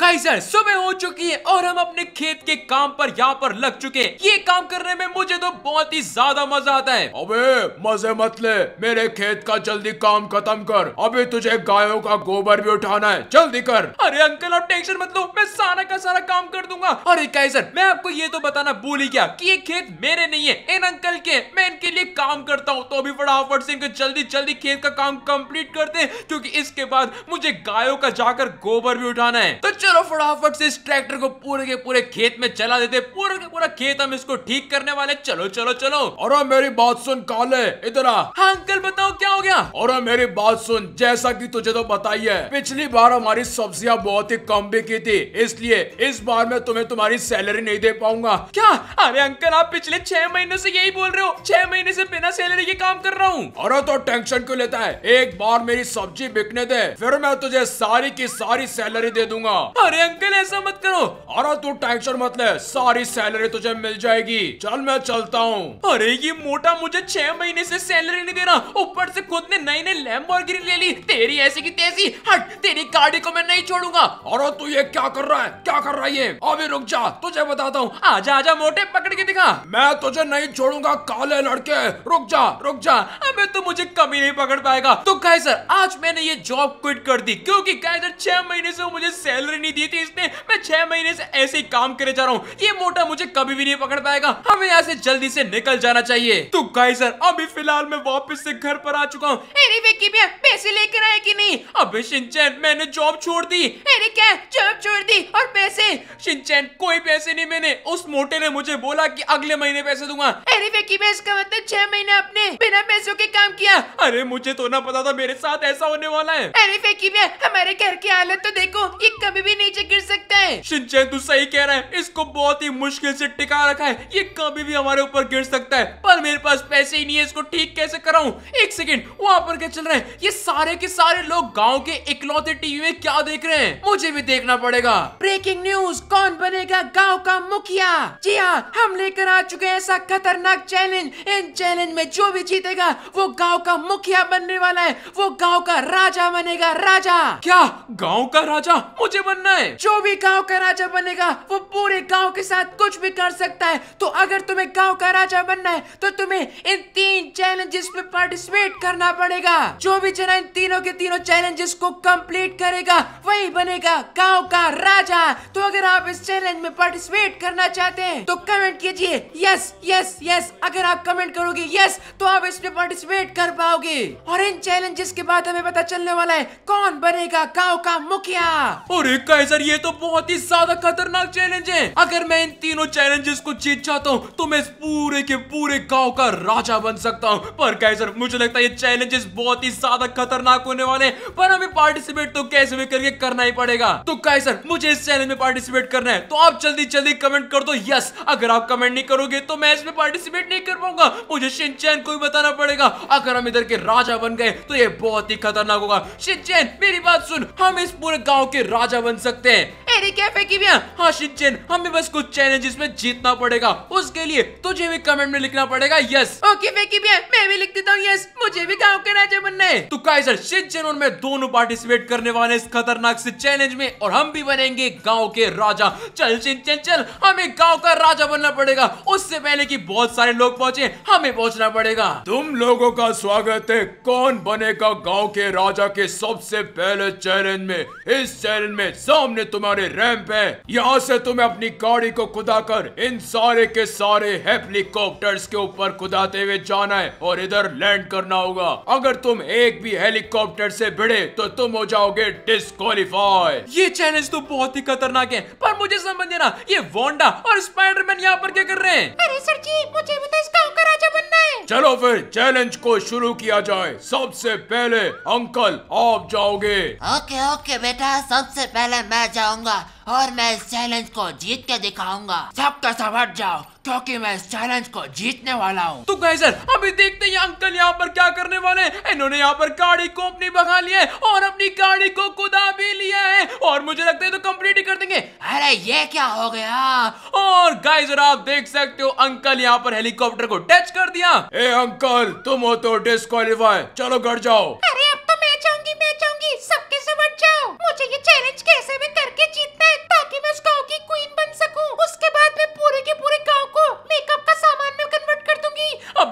Guys यार सुबह हो चुकी है और हम अपने खेत के काम पर यहाँ पर लग चुके हैं। ये काम करने में मुझे तो बहुत ही ज़्यादा मज़ा आता है। अबे मज़े मत ले। मेरे खेत का जल्दी काम खत्म कर। अभी तुझे गायों का गोबर भी उठाना है। जल्दी कर। अरे अंकल आप टेंशन मत लो। मैं सारा का सारा काम कर दूँगा। अरे कैसर मैं आपको ये तो बताना भूल ही गया कि ये खेत मेरे नहीं है इन अंकल के। मैं इनके लिए काम करता हूँ। तो अभी फटाफट से इनके जल्दी जल्दी खेत का काम कंप्लीट कर दे क्योंकि इसके बाद मुझे गायों का जाकर गोबर भी उठाना है। तो चलो फटाफट से इस ट्रैक्टर को पूरे के पूरे खेत में चला देते, पूरा के पूरा खेत हम इसको ठीक करने वाले। चलो चलो चलो। और, मेरी बात सुन, काले, इधर आ। हाँ अंकल, बताओ, क्या हो गया? और, मेरी बात सुन, जैसा कि तुझे तो बताई है पिछली बार हमारी सब्ज़ियाँ बहुत ही कम बिकी थी, इसलिए इस बार मैं तुम्हें तुम्हारी सैलरी नहीं दे पाऊँगा। क्या? अरे, अंकल, आप पिछले छह महीनों से यही बोल रहे हो? छह महीने से बिना सैलरी के काम कर रहा हूँ। अरे तो टेंशन क्यों लेता है? एक बार मेरी सब्ज़ी बिकने दे, फिर मैं तुझे सारी की सारी सैलरी दे दूँगा। अरे अंकल, ऐसा मत करो। अरे तू टेंशन मत ले, सारी सैलरी तुझे मिल जाएगी। चल, मैं चलता हूँ। अरे, ये मोटा मुझे छह महीने से सैलरी नहीं दे रहा ऊपर से खुद ने नई नई लैम्बोर्गिनी ले ली। तेरी ऐसी की तेज़ी हट, तेरी गाड़ी को मैं नहीं छोड़ूँगा। अरे, तू ये क्या कर रहा है? क्या कर रहा है ये? अभी रुक जा, तुझे बताता हूँ। आजा आजा, मोटे पकड़ के दिखा। मैं तुझे नहीं छोड़ूँगा, काले लड़के। रुक जा रुक जा। अबे तो मुझे कभी नहीं पकड़ पाएगा। तो कैसर आज मैंने ये जॉब क्विट कर दी, क्योंकि कैसर छह महीने से मुझे सैलरी नहीं दी थी इसने। मैं छह महीने से ऐसे ही काम करे जा रहा हूँ। ये मोटा मुझे कभी भी नहीं पकड़ पाएगा। हमें यहाँ से जल्दी से निकल जाना चाहिए। तो कैसर अभी फ़िलहाल मैं वापस से घर पर आ चुका हूँ। अरे विक्की भैया पैसे लेकर आए कि नहीं? अबे शिनचैन मैंने जॉब छोड़ दी। अरे क्या? जॉब छोड़ दी? और पैसे? शिनचैन कोई पैसे नहीं मैंने। उस मोटे ने मुझे बोला कि अगले महीने पैसे दूँगा। अरे विक्की भैया इसका मतलब छह महीने आपने बिना पैसों के काम किया। अरे मुझे तो ना पता था मेरे साथ ऐसा होने वाला है। अरे फेंकी भैया हमारे घर की हालत तो देखो ये कभी भी नीचे गिर सकते हैं। शिनचैन तू सही कह रहा है इसको बहुत ही मुश्किल से टिका रखा है ये कभी भी हमारे ऊपर गिर सकता है। पर मेरे पास पैसे ही नहीं है इसको ठीक कैसे कराऊं? एक सेकंड वहाँ पर क्या चल रहा है? ये सारे के सारे लोग गाँव के इकलौते टीवी में क्या देख रहे हैं? मुझे भी देखना पड़ेगा। ब्रेकिंग न्यूज़ कौन बनेगा गाँव का मुखिया? जी हाँ हम लेकर आ चुके हैं ऐसा खतरनाक चैलेंज। इन चैलेंज में जो भी जीतेगा वो गाँव का मुखिया बनने वाला है वो गाँव का राजा बनेगा राजा। क्या? गाँव का राजा? मुझे बनना है। जो भी गाँव का राजा बनेगा वो पूरे गाँव के साथ कुछ भी कर सकता है। तो अगर तुम्हें गाँव का राजा बनना है तो तुम्हें इन तीन चैलेंजेस में पार्टिसिपेट करना पड़ेगा। जो भी जना इन तीनों के तीनों चैलेंजेस को कंप्लीट करेगा वही बनेगा गाँव का राजा। तो अगर आप इस चैलेंज में पार्टिसिपेट करना चाहते हैं तो कमेंट कीजिए यस यस यस अगर आप कमेंट करोगे यस तो आप इसमें पार्टिसिपेट कर पाओगे। और इन चैलेंजेस के बाद हमें पता चलने वाला है कौन बनेगा गाँव का मुखिया? अरे कैसर ये तो बहुत ही ज़्यादा खतरनाक चैलेंज है। अगर मैं इन तीनों चैलेंजेस को जीत जाता हूँ तो मैं इस पूरे के पूरे गाँव का राजा बन सकता हूँ। पर कैसर मुझे लगता है ये चैलेंजेस बहुत ही ज़्यादा खतरनाक होने वाले पर हमें पार्टिसिपेट तो कैसे भी करके करना ही पड़ेगा। तो कैसर मुझे इस चैलेंज में पार्टिसिपेट करना है। तो आप जल्दी जल्दी कमेंट कर दो। यस अगर आप कमेंट नहीं करोगे तो मैं इसमें पार्टिसिपेट नहीं कर पाऊँगा। मुझे शिनचैन को भी बताना पड़ेगा। अगर हम इधर के राजा बन गए तो ये बहुत ही खतरनाक होगा। शिनचैन मेरी बात सुन। हम इस पूरे गाँव के राजा बन सकते हैं। अरे क्या फेंकी भैया हाँ शिनचैन हमें बस कुछ चैलेंजेस में जीतना पड़ेगा। उसके लिए तुझे भी कमेंट में लिखना पड़ेगा यस ओके फेंकी भैया मैं भी लिख देता हूँ यस मुझे भी गाँव के राजा बनना है। तो काइजर शिनचैन और मैं दोनों पार्टिसिपेट करने वाले इस खतरनाक से चैलेंज में और हम भी बनेंगे गाँव के राजा। चल शिनचैन चल हमें गाँव का राजा बनना पड़ेगा। उससे पहले की बहुत सारे लोग पहुँचे हमें पहुँचना पड़ेगा। तुम लोगों का स्वागत है कौन बनेगा गाँव के राजा के सबसे पहले चैलेंज में? इस चैलेंज में सामने तुम्हारे रैंप है। यहाँ से तुम्हें अपनी गाड़ी को कुदाकर इन सारे के सारे हेलीकॉप्टर्स के ऊपर खुदाते हुए जाना है और इधर लैंड करना होगा। अगर तुम एक भी हेलीकॉप्टर से भिड़े तो तुम हो जाओगे डिस्कालीफाई ये चैलेंज तो बहुत ही खतरनाक है पर मुझे समझ नहीं ये वोंडा और स्पाइडरमैन यहाँ पर क्या कर रहे हैं? अरे सर जी मुझे भी तो इस गाँव का राजा बनना है। चलो फिर चैलेंज को शुरू किया जाए। सबसे पहले अंकल आप जाओगे। ओके ओके बेटा सबसे पहले मैं जाऊँगा और मैं इस चैलेंज को जीत के दिखाऊँगा। सबका सब हट जाओ क्योंकि मैं इस चैलेंज को जीतने वाला हूँ। तो गाइजर अभी देखते हैं अंकल यहाँ पर क्या करने वाले हैं। इन्होंने यहाँ पर गाड़ी को अपनी भगा लिया है और अपनी गाड़ी को कुदा भी लिया है। और मुझे लगता है तो कंप्लीट ही कर देंगे। अरे ये क्या हो गया? और गाइजर आप देख सकते हो अंकल यहाँ पर हेलीकॉप्टर को टच कर दिया। ए अंकल तुम हो तो डिस्कालीफाई चलो घर जाओ।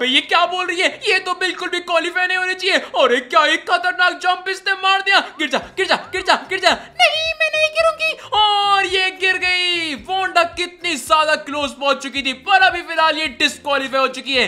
ये क्या बोल रही है? ये तो बिल्कुल भी क्वालिफाई नहीं होनी चाहिए। और एक क्या एक खतरनाक जंप इसने मार दिया। गिर जा गिर जा गिर जा गिर जा। नहीं मैं नहीं गिरूँगी। और ये गिर गई। वोंडा कितनी ज़्यादा क्लोज पहुँच चुकी थी पर अभी फ़िलहाल ये डिस्कालीफाई हो चुकी है।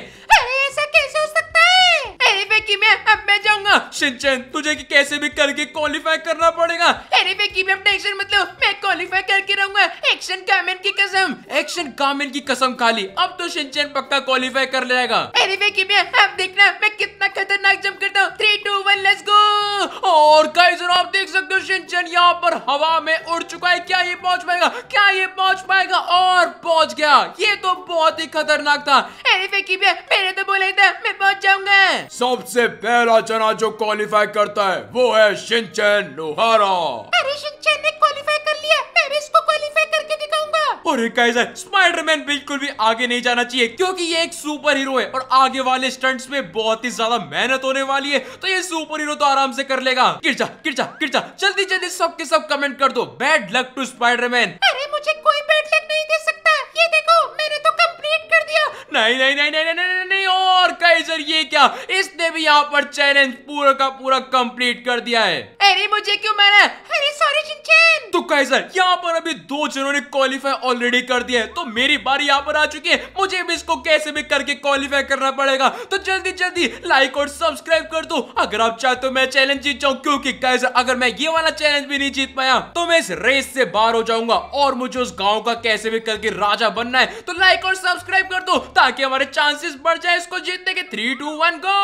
शिनचैन तुझे कि कैसे भी करके क्वालिफाई करना पड़ेगा। अरे बेकी मैं टेंशन मत लो मैं क्वालिफाई करके रहूँगा। एक्शन कामेन की कसम। एक्शन कामेन की कसम खाली अब तो शिनचैन पक्का क्वालिफाई कर लेगा। अरे बेकी मैं अब देखना मैं कितना खतरनाक जंप करता हूँ। Three two one let's go और गाइस आप देख सकते हो शिनचैन यहाँ पर हवा में उड़ चुका है। क्या ये पहुँच पाएगा? क्या ये पहुँच पाएगा? और पहुँच गया। ये तो बहुत ही खतरनाक था। अरे बेकी मैं मैंने तो बोला था मैं पहुँच जाऊँगा। सबसे पहला चना जो क्वालिफाई करता है वो है शिनचैन लोहारा अरे शिनचैन ने क्वालिफाई कर लिया। मैं भी इसको क्वालिफाई करके दिखाऊँगा। और स्पाइडरमैन बिल्कुल भी आगे नहीं जाना चाहिए क्योंकि ये एक सुपर हीरो है और आगे वाले स्टंट्स में बहुत ही ज़्यादा मेहनत होने वाली है तो ये सुपर हीरो तो आराम से कर लेगा। गिर जा गिर जा गिर जा जल्दी जल्दी सबके सब कमेंट कर दो। बैड लक टू स्पाइडरमैन अरे मुझे कोई बैड लक नहीं दे सकता। ये देखो मैंने तो कंप्लीट कर दिया। नहीं नहीं नहीं नहीं नहीं नहीं, नहीं, नहीं और काइजर ये क्या? इसने भी यहाँ पर चैलेंज पूरा का पूरा कंप्लीट कर दिया है। अरे मुझे क्यों मारा अरे सॉरी शिनचैन तो काइजर यहाँ पर अभी दो जनों ने क्वालिफाई ऑलरेडी कर दिया है। तो मेरी बारी यहाँ पर आ चुकी है। मुझे भी इसको कैसे भी करके क्वालिफाई करना पड़ेगा। तो जल्दी जल्दी लाइक और सब्सक्राइब कर दो। अगर आप चाहते हो मैं चैलेंज जीत जाऊँ, क्योंकि काइजर अगर मैं ये वाला चैलेंज भी नहीं जीत पाया तो मैं इस रेस से बाहर हो जाऊँगा। और मुझे उस गाँव का कैसे भी करके राजा बनना है। तो लाइक और सब्सक्राइब कर दो, ताकि हमारे चांसेस बढ़ जाए इसको जीतने के। थ्री टू वन गो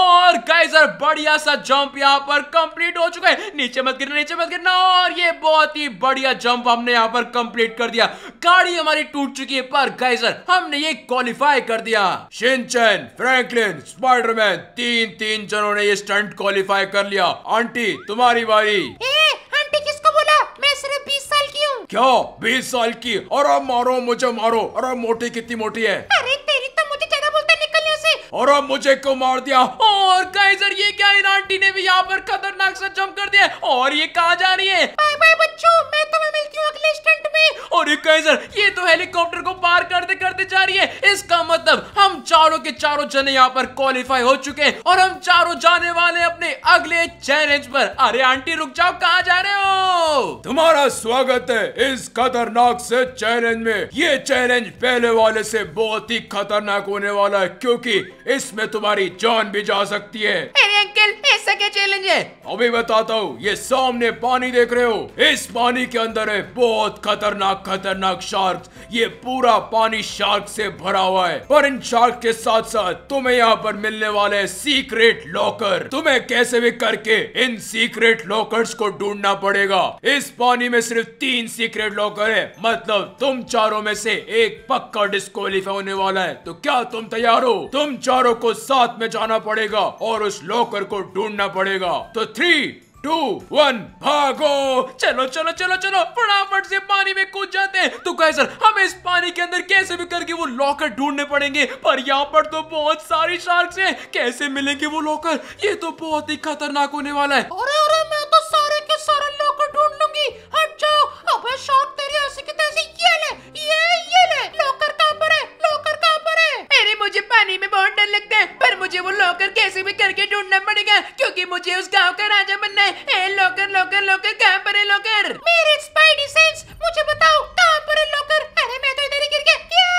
और गाइजर बढ़िया सा जंप यहाँ पर कंप्लीट हो चुका है। नीचे मत गिरना, नीचे मत गिरना। और ये बहुत ही बढ़िया जंप हमने यहाँ पर कंप्लीट कर दिया। गाड़ी हमारी टूट चुकी है पर गाइजर हमने ये क्वालिफाई कर दिया। शिनचैन फ्रैंकलिन स्पाइडरमैन तीन तीन जनों ने ये स्टंट क्वालिफाई कर लिया। आंटी तुम्हारी बारी। ए आंटी किसको बोला? मैं सिर्फ़ बीस साल की हूँ। क्या? बीस साल की? और अब मारो मुझे मारो। और अब मोटी कितनी मोटी है? अरे तेरी तो मुझे ज़्यादा बोलता निकल यहाँ से। और अब मुझे क्यों मार दिया? और गाइजर ये क्या इन आंटी ने भी यहाँ पर खतरनाक सा जंप कर दिया और ये कहा जा रही है? बाय बाय बच्चों मैं तुम्हें मिलती हूँ अगले स्टंट में। और ये गाइजर ये तो हेलीकॉप्टर को पार करते करते जा रही है। इसका मतलब हम चारों के चारों जने यहाँ पर क्वालिफाई हो चुके हैं और हम चारों जाने वाले अपने अगले चैलेंज पर। अरे आंटी रुक जाओ कहाँ जा रहे हो? तुम्हारा स्वागत है इस खतरनाक से चैलेंज में। ये चैलेंज पहले वाले से बहुत ही खतरनाक होने वाला है क्योंकि इसमें तुम्हारी जान भी जा सकती है। अरे अंकल ऐसा क्या चैलेंज है? अभी बताता हूँ ये सामने पानी देख रहे हो? इस पानी के अंदर है बहुत खतरनाक खतरनाक शार्क ये पूरा पानी शार्क से भरा हुआ है। पर इन शार्क के साथ साथ तुम्हें यहाँ पर मिलने वाले सीक्रेट लॉकर तुम्हें कैसे भी करके इन सीक्रेट लॉकर्स को ढूंढना पड़ेगा। इस पानी में सिर्फ़ तीन सीक्रेट लॉकर है। मतलब तुम चारों में से एक पक्का डिस्क्वालीफाई होने वाला है। तो क्या तुम तैयार हो? तुम चारों को साथ में जाना पड़ेगा। और उस लॉकर को ढूंढना पड़ेगा। तो थ्री टू वन भागो। चलो चलो चलो चलो, फटाफट से पानी में कूद जाते हैं। तो कैसर हमें इस पानी के अंदर कैसे भी करके वो लॉकर ढूँढने पड़ेंगे। पर यहाँ पर तो बहुत सारी शार्क्स हैं। कैसे मिलेंगे वो लॉकर? ये तो बहुत ही खतरनाक होने वाला है। अरे अरे, मैं तो सारे के सारे लॉकर ढूंढ लूँगी। हट जाओ। अबे शार्क तेरी ऐसे की तैसे ये ले, ये ये ले। लॉकर कहाँ पर है? लॉकर कहाँ पर है अरे मुझे पानी में बहुत डर लगता है। पर मुझे वो लॉकर कैसे भी करके ढूंढना पड़ेगा क्योंकि मुझे उस गाँव का राजा बनना है। ए लॉकर लॉकर लॉकर कहाँ पर है लॉकर मेरे स्पाइडी सेंस मुझे बताओ कहाँ पर है लॉकर अरे मैं तो इधर ही गिर गया।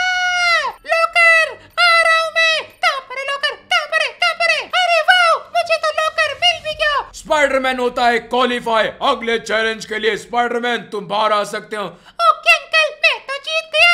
लॉकर आ रहा हूँ मैं। कहाँ पर है लॉकर कहाँ पर है? कहाँ पर है? अरे वाह मुझे तो लॉकर मिल भी गया। स्पाइडरमैन होता है क्वालिफाई अगले चैलेंज के लिए स्पाइडरमैन तुम बाहर आ सकते हो ओके अंकल मैं तो जीत गया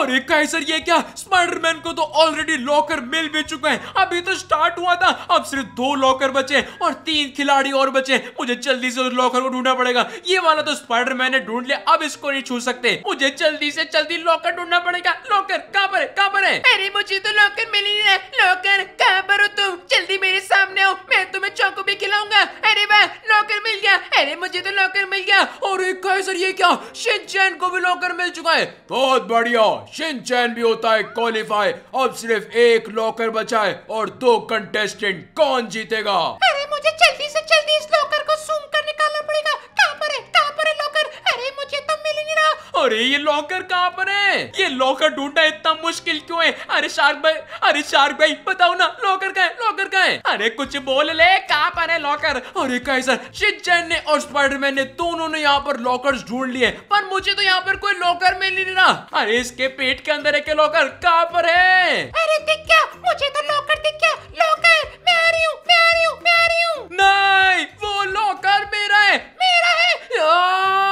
अरे कैसर ये क्या? स्पाइडरमैन को तो ऑलरेडी लॉकर मिल भी चुका है। अभी तो स्टार्ट हुआ था। अब सिर्फ़ दो लॉकर बचे और तीन खिलाड़ी और बचे मुझे जल्दी से उस लॉकर को ढूंढना पड़ेगा। ये वाला तो स्पाइडरमैन ने ढूंढ लिया। अब इसको नहीं छू सकते। मुझे जल्दी से जल्दी लॉकर ढूंढना पड़ेगा। लॉकर कहाँ पर है? कहाँ पर है? अरे, मुझे तो लॉकर मिल ही रहा लॉकर कहाँ पर हो तुम? जल्दी मेरे सामने आओ। मैं तुम्हें चौको भी खिलाऊँगा। अरे, वाह लॉकर मिल गया। अरे, मुझे तो लॉकर मिल गया। अरे कैसर ये क्या? शिनचैन को भी लॉकर मिल चुका है। बहुत बढ़िया। शिनचैन भी होता है क्वालिफाई अब सिर्फ़ एक लॉकर बचा है और दो कंटेस्टेंट कौन जीतेगा? अरे मुझे जल्दी से जल्दी इस लॉकर को सूम कर निकालना पड़ेगा। कहाँ पर है? कहाँ पर है लॉकर अरे मुझे तो मिल ही नहीं रहा। अरे ये लॉकर कहाँ पर है? ये लॉकर ढूंढना इतना मुश्किल क्यों है? अरे शार्क भाई अरे शार्क भाई बताओ ना लॉकर का है? लॉकर का है? अरे कुछ बोल ले कहाँ पर है लॉकर? अरे कैसर शिनचैन ने और स्पाइडरमैन ने दोनों ने यहाँ पर लॉकर्स ढूंढ लिए पर मुझे तो यहाँ पर कोई लॉकर मिल ही नहीं रहा। अरे इसके पेट के अंदर है के लॉकर कहाँ पर है? अरे दिख गया मुझे तो लॉकर दिख गया। लॉकर मैं आ रही हूँ मैं आ रही हूँ मैं आ रही हूँ। नहीं वो लॉकर मेरा है। मेरा है। आ,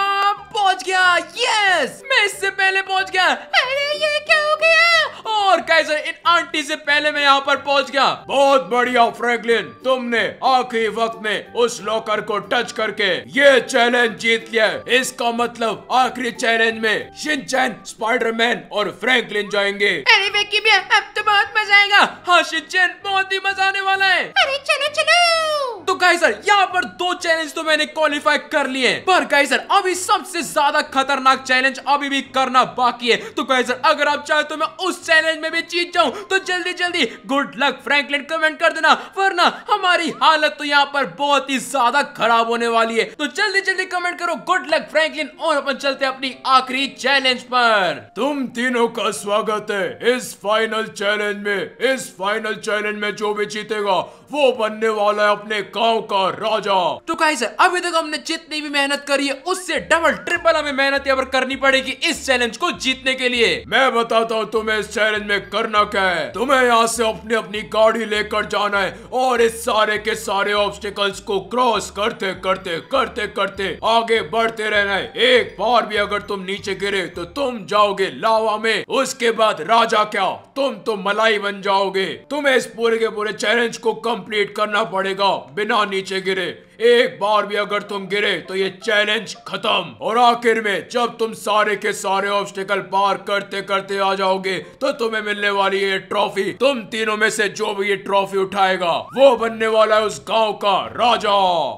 पहुँच गया। यस मैं इससे पहले पहुँच गया। अरे ये क्या हो गया? और कैसे इन आंटी से पहले मैं यहाँ पर पहुँच गया। बहुत बढ़िया फ्रैंकलिन तुमने आखिरी वक्त में उस लॉकर को टच करके ये चैलेंज जीत लिया इसका मतलब आखिरी चैलेंज में शिनचैन स्पाइडरमैन और फ्रैंकलिन जाएँगे। अरे विक्की भैया अब तो बहुत मज़ा आएगा। हाँ शिनचैन बहुत ही मज़ा आने वाला है। अरे चलो चलो। तो गाइसर यहाँ पर दो चैलेंज तो मैंने क्वालिफाई कर लिए। पर गाइसर अभी सबसे ज़्यादा खतरनाक चैलेंज अभी भी करना बाकी है। तो गाइसर अगर आप चाहे तो मैं उस चैलेंज में भी जीत जाऊँ। तो जल्दी जल्दी गुड लक फ्रैंकलिन कमेंट कर देना वरना हमारी हालत तो यहाँ पर बहुत ही ज़्यादा खराब होने वाली है। तो जल्दी जल्दी कमेंट करो गुड लक फ्रैंकलिन और अपन चलते अपनी आखिरी चैलेंज पर। तुम तीनों का स्वागत है इस फाइनल चैलेंज में। इस फाइनल चैलेंज में जो भी जीतेगा वो बनने वाला है अपने गाँव का राजा। तो गाइस अभी तक हमने जितनी भी मेहनत करी है उससे डबल ट्रिपल हमें मेहनत यहाँ पर करनी पड़ेगी इस चैलेंज को जीतने के लिए। मैं बताता हूँ तुम्हें इस चैलेंज में करना क्या है। तुम्हें यहाँ से अपनी अपनी गाड़ी लेकर जाना है और इस सारे के सारे ऑब्स्टिकल्स को क्रॉस करते करते करते करते आगे बढ़ते रहना है। एक बार भी अगर तुम नीचे गिरे तो तुम जाओगे लावा में, उसके बाद राजा क्या? तुम तो मलाई बन जाओगे। तुम्हें इस पूरे के पूरे चैलेंज को कंप्लीट करना पड़ेगा बिना नीचे गिरे। एक बार भी अगर तुम गिरे तो ये चैलेंज खत्म। और आखिर में जब तुम सारे के सारे ऑब्स्टिकल पार करते करते आ जाओगे तो तुम्हें मिलने वाली ये ट्रॉफी तुम तीनों में से जो भी ये ट्रॉफी उठाएगा वो बनने वाला है उस गाँव का राजा।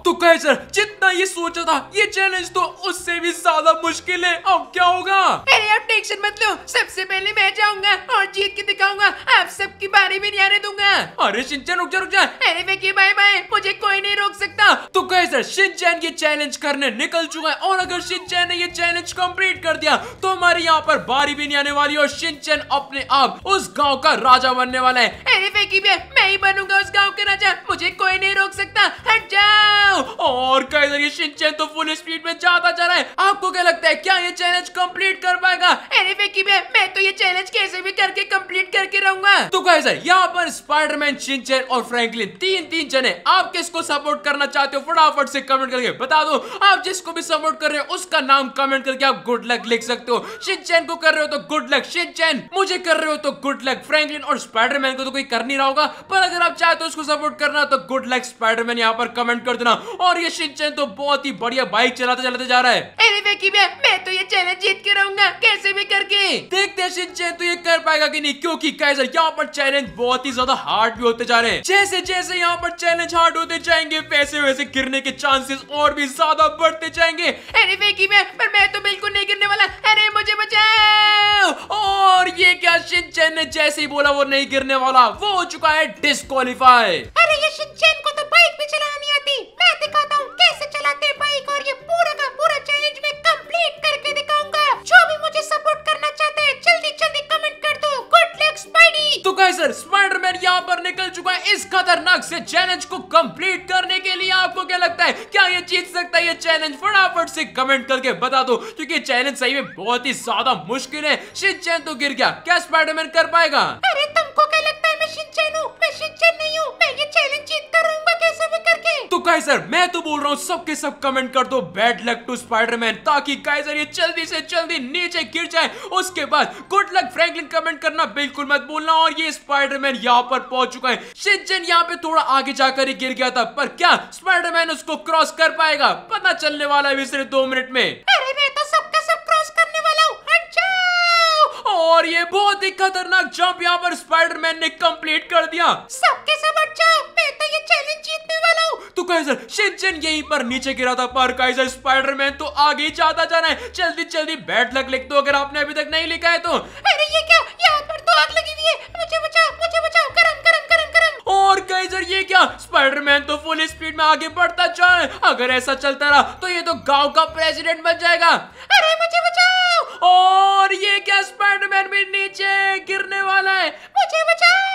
तो कहे सर जितना ये सोचा था ये चैलेंज तो उससे भी ज़्यादा मुश्किल है। अब क्या होगा? अरे आप टेंशन मत लो। सबसे पहले मैं जाऊँगा और जीत के दिखाऊँगा। आप सबकी बारी भी नहीं आने दूँगा। अरे शिनचैन रुक जा रुक जा। अरे बाय बाय मुझे कोई नहीं रोक सकता। तो कैसे शिनचैन ये चैलेंज करने निकल चुका है और अगर शिनचैन ने ये चैलेंज कंप्लीट कर दिया तो हमारे यहाँ पर बारी भी नहीं आने वाली और शिनचैन अपने आप उस गाँव का राजा बनने वाला है। अरे भी मैं ही बनूँगा उस गाँव के राजा। मुझे कोई नहीं रोक सकता। हट जाओ! और कैसे ये शिनचैन तो फुल स्पीड में जाता जा रहा है, आपको क्या लगता है, क्या ये चैलेंज कंप्लीट कर पाएगा? अरे विकी भैया मैं तो ये चैलेंज कैसे भी करके कंप्लीट करके रहूँगा। तो कैसर यहाँ पर स्पाइडरमैन शिनचैन और फ्रैंकलिन तीन तीन जने, आप किसको सपोर्ट करना चाहते हो? फटाफट से कमेंट करके बता दो। आप जिसको भी सपोर्ट कर रहे हो, उसका नाम कमेंट करके आप गुड लक लिख सकते हो। शिनचैन को कर रहे हो तो गुड लक शिनचैन मुझे कर रहे हो तो गुड लक फ्रैंकलिन और स्पाइडरमैन को तो कोई कर नहीं रहा होगा। पर अगर आप चाहते हो उसको सपोर्ट करना तो गुड लक स्पाइडरमैन यहाँ पर कमेंट कर देना। और ये शिनचैन तो बहुत ही बढ़िया बाइक चलाते चलाते जा रहा है। मैं तो ये चैलेंज जीत के रहूँगा। कैसे भी करके। देखते हैं शिनचैन तो ये कर पाएगा कि नहीं क्योंकि कैसर यहाँ पर चैलेंज बहुत ही ज़्यादा हार्ड भी होते जा रहे हैं। जैसे जैसे यहाँ पर चैलेंज हार्ड होते जाएँगे वैसे वैसे गिरने के चांसेस और भी ज़्यादा बढ़ते जाएँगे। अरे विकी भैया पर मैं तो बिल्कुल नहीं गिरने वाला। अरे मुझे बचाओ। और ये क्या शिनचैन ने जैसे ही बोला वो नहीं गिरने वाला वो हो चुका है डिस्कालीफाई अरे ये शिनचैन को तो बाइक भी चलाना नहीं आती। मैं दिखाता हूँ कैसे चलाते हैं बाइक और ये पूरा का पूरा चैलेंज में करके दिखाऊँगा। जो भी मुझे सपोर्ट करना चाहते हैं जल्दी जल्दी कमेंट कर दो। गुड लक स्पाइडी तो कैसर स्पाइडरमैन यहाँ पर निकल चुका है। इस खतरनाक से चैलेंज को कंप्लीट करने के लिए आपको क्या लगता है? क्या ये जीत सकता है ये चैलेंज फटाफट से कमेंट करके बता दो क्योंकि चैलेंज सही में बहुत ही ज़्यादा मुश्किल है। शिनचैन तो गिर गया। क्या स्पाइडरमैन कर पाएगा? अरे तुमको क्या लगता है मैं शिनचैन हूँ? मैं शिनचैन नहीं हूँ। मैं ये चैलेंज जीत कर तो काइजर मैं तो बोल रहा हूँ सबके सब कमेंट कर दो बैड लक टू स्पाइडरमैन ताकि काइजर ये जल्दी से जल्दी नीचे गिर जाए। उसके बाद गुड लक फ्रैंकलिन कमेंट करना बिल्कुल मत भूलना और ये स्पाइडरमैन यहाँ पर पहुँच चुका है। शिनचैन यहाँ पे थोड़ा आगे जाकर ही गिर गया था पर क्या स्पाइडरमैन उसको क्रॉस कर पाएगा? पता चलने वाला है सिर्फ़ दो मिनट में। अरे मैं तो सबका सब क्रॉस करने वाला हूँ। और ये बहुत ही खतरनाक जंप यहाँ पर स्पाइडरमैन ने कंप्लीट कर दिया। सबके सब काइजर शिनचैन यहीं पर नीचे गिरा था पर काइजर स्पाइडरमैन तो आगे ही जाता जा रहा है। जल्दी जल्दी बैड लक लिख दो अगर आपने अभी तक नहीं लिखा है तो। अरे ये क्या? यहाँ पर तो आग लगी हुई है। मुझे बचाओ मुझे बचाओ। गरम गरम गरम गरम। और काइजर ये क्या? स्पाइडरमैन तो फुल स्पीड में आगे बढ़ता जाए अगर ऐसा चलता रहा तो ये तो गाँव का प्रेसिडेंट बन जाएगा। अरे मुझे बचाओ। और ये क्या? स्पाइडरमैन भी नीचे गिरने वाला है। मुझे बचाओ।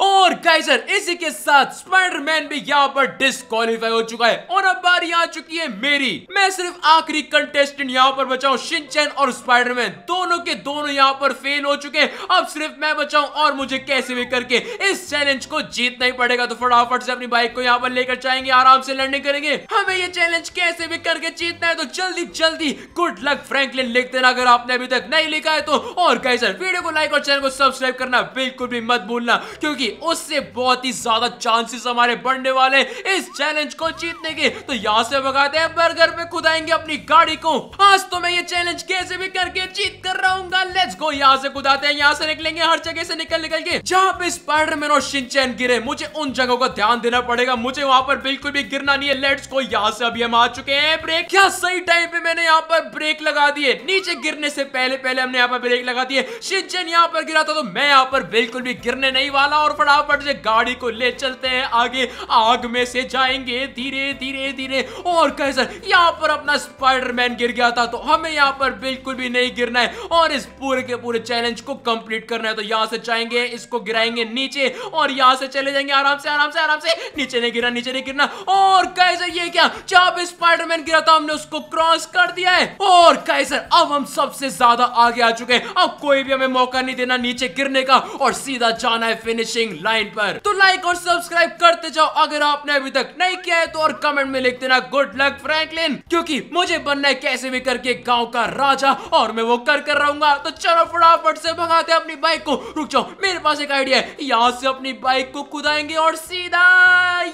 और गाइजर इसी के साथ स्पाइडरमैन भी यहाँ पर डिस्कालीफाई हो चुका है। और अब बारी आ चुकी है मेरी। मैं सिर्फ़ आखिरी कंटेस्टेंट यहाँ पर बचाऊ शिनचैन और स्पाइडरमैन दोनों के दोनों यहाँ पर फेल हो चुके हैं। अब सिर्फ़ मैं बचाऊ और मुझे कैसे भी करके इस चैलेंज को जीतना ही पड़ेगा। तो फटाफट से अपनी बाइक को यहाँ पर लेकर जाएँगे, आराम से लड़ने करेंगे। हमें ये चैलेंज कैसे भी करके जीतना है तो जल्दी जल्दी गुड लक फ्रैंकलिन लिख देना अगर आपने अभी तक नहीं लिखा है तो। और गाइजर वीडियो को लाइक और चैनल को सब्सक्राइब करना बिल्कुल भी मत भूलना, क्योंकि उससे बहुत ही ज़्यादा चांसेस हमारे बढ़ने वाले इस चैलेंज को जीतने के। तो यहाँ से भगाते हैं बर्गर पे खुदाएँगे अपनी गाड़ी को। आज तो मैं ये चैलेंज कैसे भी करके जीत कर रहूँगा लेट्स गो यहाँ से खुदाते हैं, यहाँ से निकलेंगे, हर जगह से निकल निकल के। जहाँ पे स्पाइडरमैन और शिनचैन गिरे, मुझे उन जगहों का ध्यान देना पड़ेगा, मुझे वहाँ पर बिल्कुल भी गिरना नहीं है। लेट्स गो यहाँ से अभी हम आ चुके हैं ब्रेक क्या सही टाइम पे मैंने यहाँ पर ब्रेक लगा दिए नीचे गिरने से पहले पहले हमने यहाँ पर ब्रेक लगा दिए शिनचैन यहाँ पर गिरा था तो मैं यहाँ पर बिल्कुल भी गिरने नहीं वाला और फटाफट से गाड़ी को ले चलते हैं आगे। आग में से जाएँगे धीरे धीरे धीरे। और कैसे? यहाँ पर अपना स्पाइडरमैन गिर गया था तो हमें यहाँ पर बिल्कुल भी नहीं गिरना है। और इस पूरे के पूरे चैलेंज को कंप्लीट करना है तो यहाँ से जाएँगे, इसको गिराएँगे नीचे, और यहाँ से चले जाएँगे आराम से आराम से आराम से, नीचे नहीं गिरना, नीचे नहीं गिरना, और कैसे ये क्या? पे स्पाइडरमैन गिरा था, हमने उसको क्रॉस कर दिया है, और कैसर अब हम सबसे ज़्यादा आगे आ चुके हैं। अब कोई भी हमें मौका नहीं देना नीचे गिरने का, और सीधा जाना है फिनिशिंग लाइन पर। तो लाइक और सब्सक्राइब करते जाओ, अगर आपने अभी तक नहीं किया है तो और कमेंट में लिख देना गुड लक फ्रैंकलिन क्योंकि मुझे बनना है कैसे भी करके गाँव का राजा, और मैं वो कर कर रहूँगा। तो चलो फटाफट से भगाते अपनी बाइक को। रुक जाओ, मेरे पास एक आइडिया है। यहाँ से अपनी बाइक को कुदाएँगे और सीधा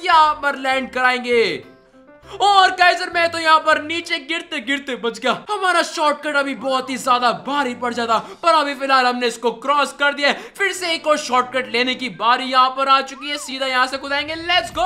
यहाँ पर लैंड कराएँगे। और कैसर मैं तो यहाँ पर नीचे गिरते गिरते बच गया। हमारा शॉर्टकट अभी बहुत ही ज़्यादा भारी पड़ जाता, पर अभी फ़िलहाल हमने इसको क्रॉस कर दिया फिर से एक और शॉर्टकट लेने की बारी यहाँ पर आ चुकी है, सीधा यहाँ से कुदाएँगे लेट्स गो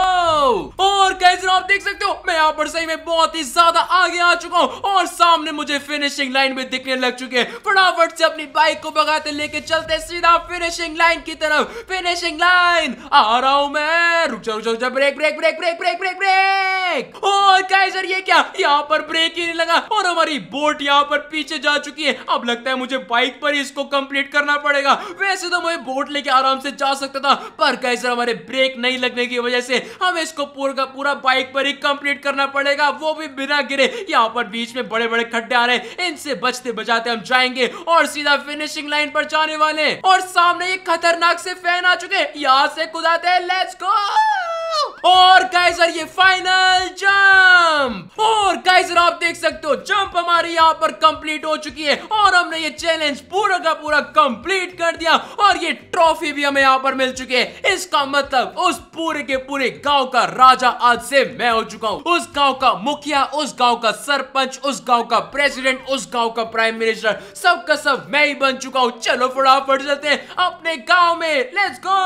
और कैसर आप देख सकते हो, मैं यहाँ पर सही में बहुत ही ज़्यादा आगे आ चुका हूँ, और सामने मुझे फिनिशिंग लाइन में दिखने लग चुके हैं। फटाफट से अपनी बाइक को भगाते लेके चलते सीधा फिनिशिंग लाइन की तरफ़। फिनिशिंग लाइन आ रहा हूँ मैं। रुक जाओ break break break break break break break और ये क्या? यहाँ पर ब्रेक ही नहीं लगा और हमारी बोट यहाँ पर पीछे जा चुकी है। अब लगता है मुझे बाइक पर ही इसको कंप्लीट करना पड़ेगा। वैसे तो मैं बोट लेके आराम से जा सकता था, पर काइजर हमारे ब्रेक नहीं लगने की वजह से हमें इसको पूरा का पूरा बाइक पर ही कंप्लीट करना पड़ेगा। वो भी बिना गिरे यहाँ पर बीच में बड़े बड़े खड्डे आ रहे इनसे बचते बचाते हम जाएँगे और सीधा फिनिशिंग लाइन पर जाने वाले और सामने एक खतरनाक से फ़ैन आ चुके यहाँ से कुदाते लेट्स गो और गाइजर ये फाइनल जंप और आप देख सकते हो जंप हमारी यहाँ पर कंप्लीट हो चुकी है और हमने ये चैलेंज पूरा का पूरा कंप्लीट कर दिया और ये ट्रॉफी भी हमें यहाँ पर मिल चुकी है। इसका मतलब उस पूरे के पूरे गाँव का राजा आज से मैं हो चुका हूँ। उस गाँव का मुखिया, उस गाँव का सरपंच, उस गाँव का प्रेसिडेंट उस गाँव का प्राइम मिनिस्टर सब का सब मैं ही बन चुका हूँ। चलो फटाफट चलते हैं अपने गाँव में। लेट्स गो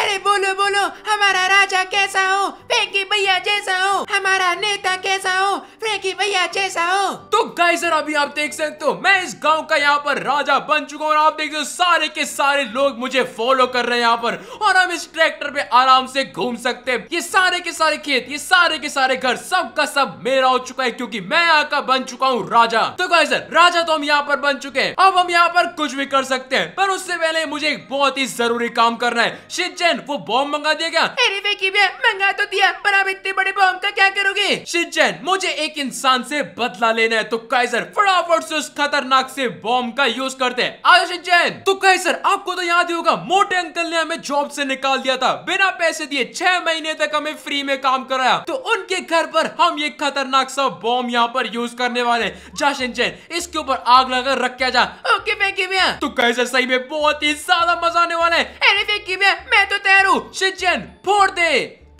अरे बोलो बोलो, हमारा राजा कैसा हो? फ्रैंकी भैया जैसा हो? हमारा नेता कैसा हो? फ्रैंकी भैया जैसा हो? तो गाइजर अभी आप देख सकते हो मैं इस गाँव का यहाँ पर राजा बन चुका हूँ और आप देख सकते हो सारे के सारे लोग मुझे फॉलो कर रहे हैं यहाँ पर और हम इस ट्रैक्टर पे आराम से घूम सकते हैं। ये सारे के सारे खेत ये सारे के सारे घर सब का सब मेरा हो चुका है क्योंकि मैं यहाँ का बन चुका हूँ राजा। तो गाइजर राजा तो हम यहाँ पर बन चुके हैं। अब हम यहाँ पर कुछ भी कर सकते हैं पर उससे पहले मुझे एक बहुत ही ज़रूरी काम करना है। शिनचैन वो बॉम्ब मंगा दिया क्या? अरे फ्रैंकी भैया मंगा तो दिया पर अब इतने बड़े बॉम्ब का क्या करोगे? शिनचैन मुझे एक इंसान से बदला लेना है। तो काइजर फटाफट से उस खतरनाक से बॉम्ब का यूज़ करते हैं। आओ शिनचैन। तो काइजर आपको तो याद ही होगा मोटे अंकल ने हमें जॉब से निकाल दिया था। बिना पैसे दिए छह महीने तक हमें फ्री में काम कराया। तो उनके घर पर हम ये खतरनाक सा बॉम्ब यहाँ पर यूज़ करने वाले हैं। जा शिनचैन इसके ऊपर आग लगा रख के जा। ओके फ्रैंकी भैया। तो काइजर सही में बहुत ही ज़्यादा मज़ा आने वाला है। अरे फ्रैंकी भैया। मैं तो तैयार हूँ। शिनचैन फोड़ दे।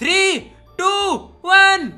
थ्री टू वन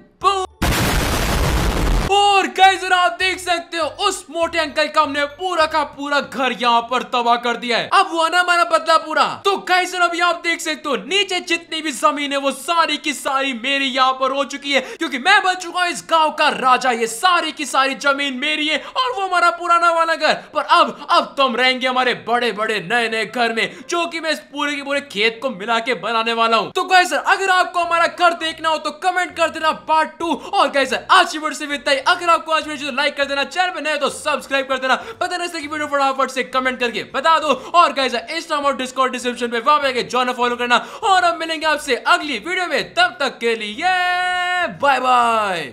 और गाइस आप देख सकते हो, उस मोटे अंकल का हमने पूरा का पूरा घर यहाँ पर तबाह कर दिया है। अब हुआ ना हमारा बदला पूरा। तो गाइस अभी आप देख सकते हो, नीचे जितनी भी ज़मीन है, वो सारी की सारी मेरी यहाँ पर हो चुकी है। क्योंकि मैं बन चुका हूँ इस गाँव का राजा। ये सारी की सारी ज़मीन मेरी है और वो हमारा पुराना वाला घर। पर अब अब तुम रहेंगे हमारे बड़े बड़े नए नए घर में, जो की मैं इस पूरे के पूरे खेत को मिला के बनाने वाला हूँ। तो गाइस, अगर आपको हमारा घर देखना हो तो कमेंट कर देना पार्ट टू और गाइस, आज की वीडियो से। अगर आपको आज वीडियो लाइक कर देना, चैनल पर नए तो सब्सक्राइब कर देना। पता नहीं की वीडियो फटाफट से कमेंट करके बता दो। और गाइस इंस्टाग्राम और डिस्कॉर्ड डिस्क्रिप्शन पे वहाँ पे जॉन फॉलो करना। और अब मिलेंगे आपसे अगली वीडियो में। तब तक के लिए बाय बाय